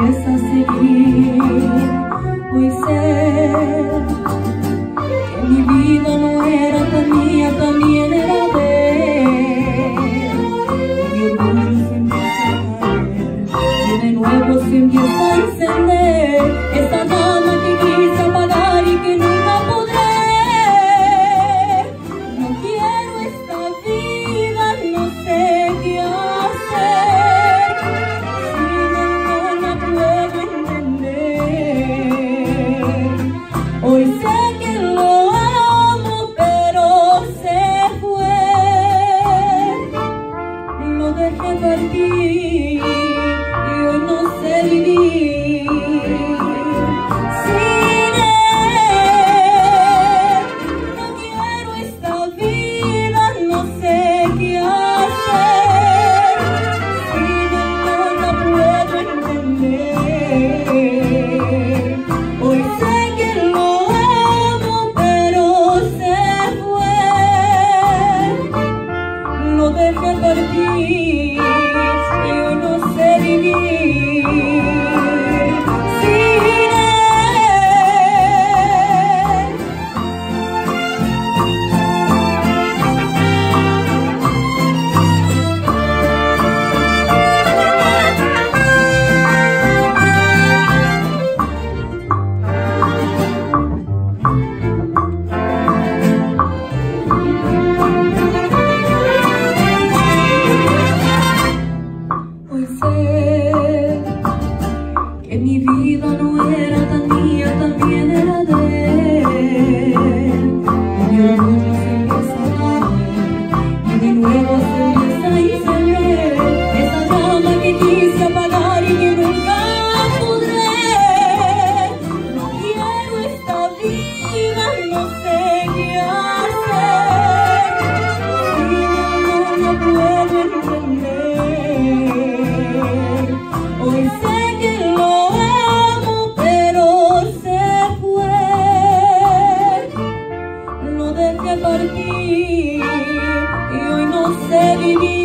Yes, y